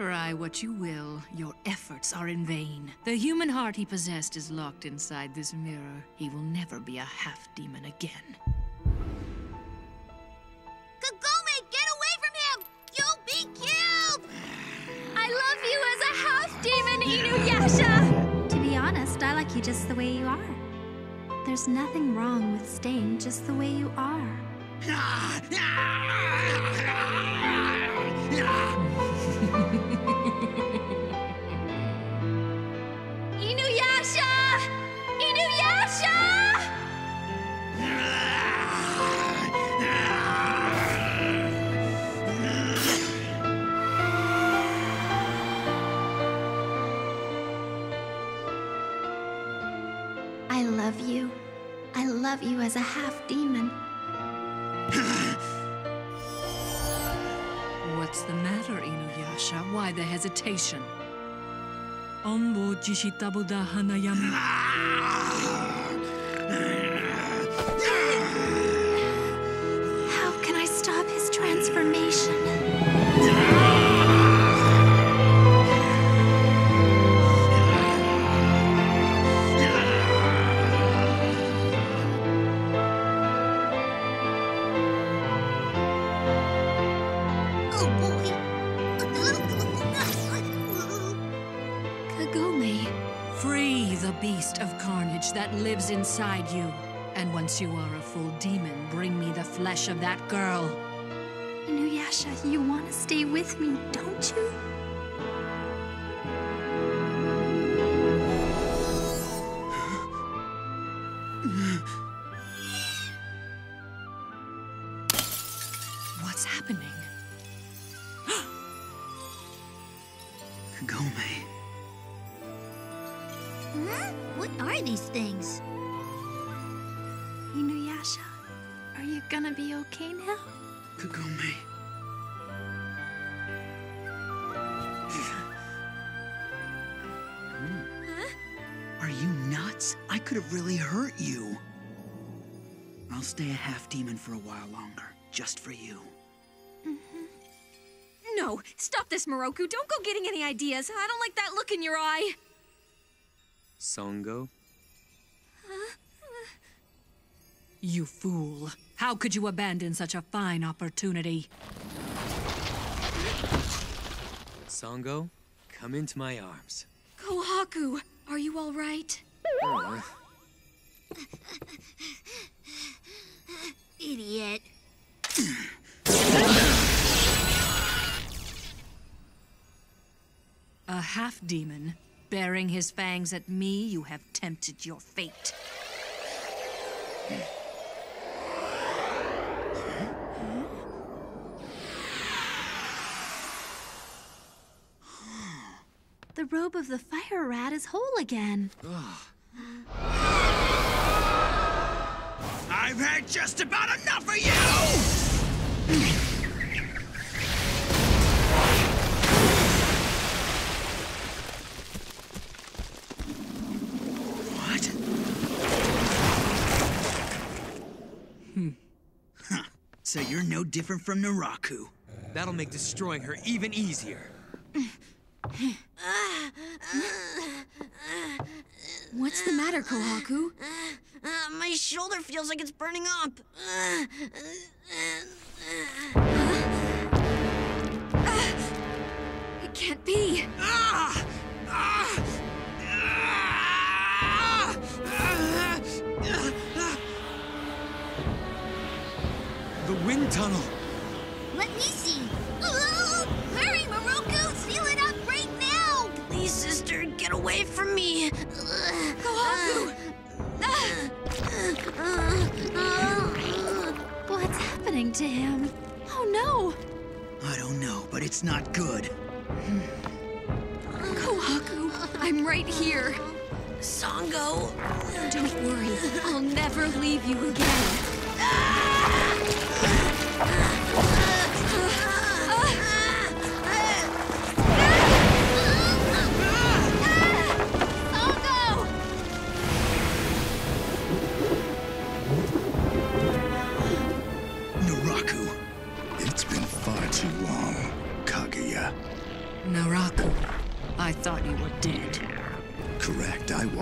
Try what you will, your efforts are in vain. The human heart he possessed is locked inside this mirror. He will never be a half-demon again. Kagome, get away from him! You'll be killed! I love you as a half-demon, Inuyasha! To be honest, I like you just the way you are. There's nothing wrong with staying just the way you are. love you. I love you as a half demon. What's the matter, Inuyasha? Why the hesitation? Ombo jishitabuda hanayami. beast of carnage that lives inside you. And once you are a full demon, bring me the flesh of that girl. Inuyasha, you want to stay with me, don't you? Huh? What are these things? Inuyasha, are you gonna be okay now? Kagome. Are you nuts? I could have really hurt you. I'll stay a half demon for a while longer, just for you. Mm-hmm. No, stop this, Miroku. Don't go getting any ideas. I don't like that look in your eye. Sango? You fool. How could you abandon such a fine opportunity? Sango, come into my arms. Kohaku, are you all right? Uh, Idiot. A half demon, bearing his fangs at me, you have tempted your fate. The robe of the fire rat is whole again. I've had just about enough of you! What? Huh. So you're no different from Naraku. that'll make destroying her even easier. What's the matter, Kohaku? Uh, my shoulder feels like it's burning up. Away from me. Kohaku! What's happening to him? Oh no! I don't know, but it's not good. Kohaku, I'm right here. Sango. Don't worry, I'll never leave you again.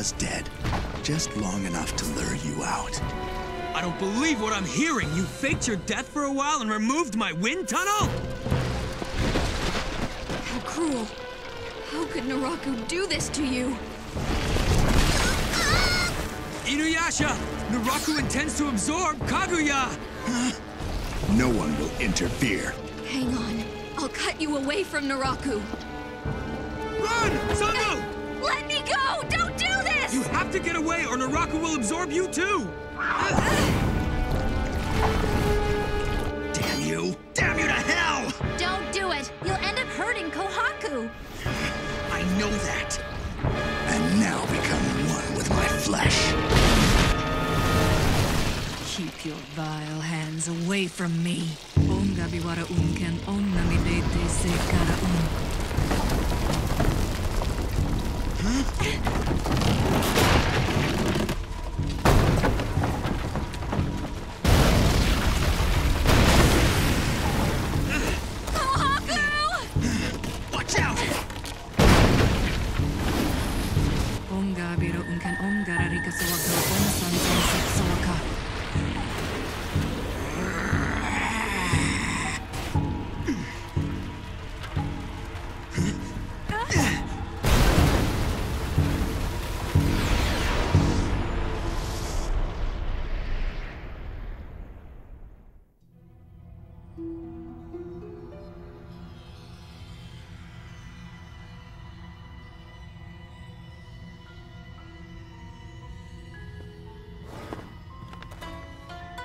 Claw's dead. Just long enough to lure you out. I don't believe what I'm hearing. You faked your death for a while and removed my wind tunnel? How cruel. How could Naraku do this to you? Inuyasha! Naraku intends to absorb Kaguya! No one will interfere. Hang on. I'll cut you away from Naraku. Run! Sango! Let me go! Don't do this! You have to get away or Naraku will absorb you too! Damn you! Damn you to hell! Don't do it! You'll end up hurting Kohaku! I know that. And now become one with my flesh. Keep your vile hands away from me. Onga biwara unken onna midete se kara un. えっ?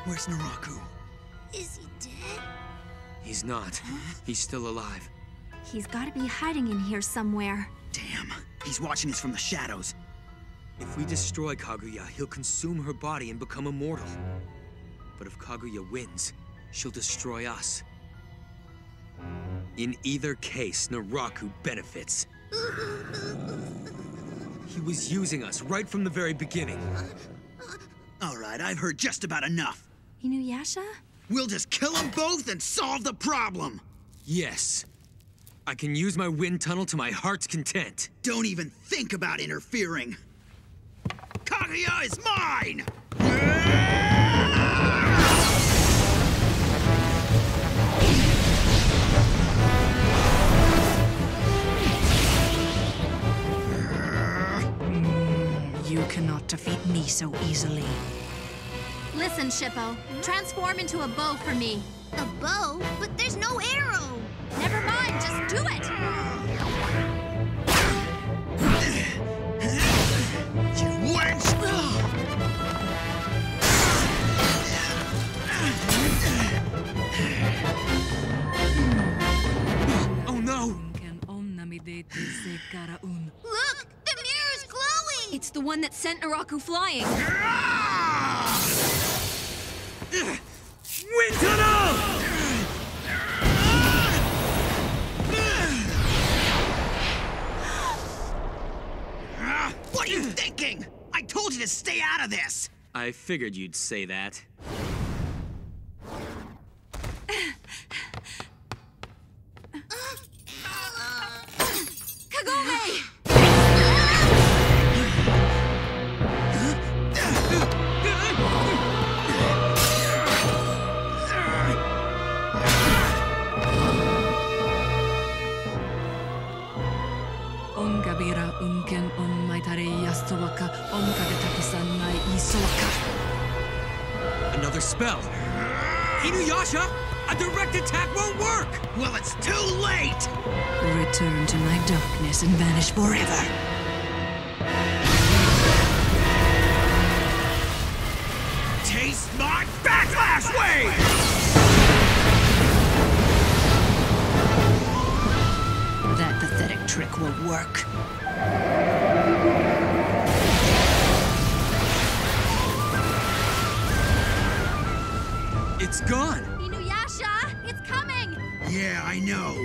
Where's Naraku? Is he dead? He's not. He's still alive. He's gotta be hiding in here somewhere. Damn, he's watching us from the shadows. If we destroy Kaguya, he'll consume her body and become immortal. But if Kaguya wins, she'll destroy us. In either case, Naraku benefits. He was using us right from the very beginning. Uh, uh, All right, I've heard just about enough. Inuyasha? We'll just kill them both and solve the problem. Yes. I can use my wind tunnel to my heart's content. Don't even think about interfering. Kaguya is mine! You cannot defeat me so easily. Listen, Shippo. Transform into a bow for me. A bow? But there's no arrow. Never mind, just do it! You wench! Oh no! Unken onna midete se kara un. Look! The mirror's glowing! It's the one that sent Naraku flying. Ah! Wind tunnel! What are you thinking? I told you to stay out of this! I figured you'd say that. Yasowaka onka de takisan. Another spell. Inuyasha! A direct attack won't work! Well, it's too late! Return to my darkness and vanish forever. It's gone! Inuyasha! It's coming! Yeah, I know.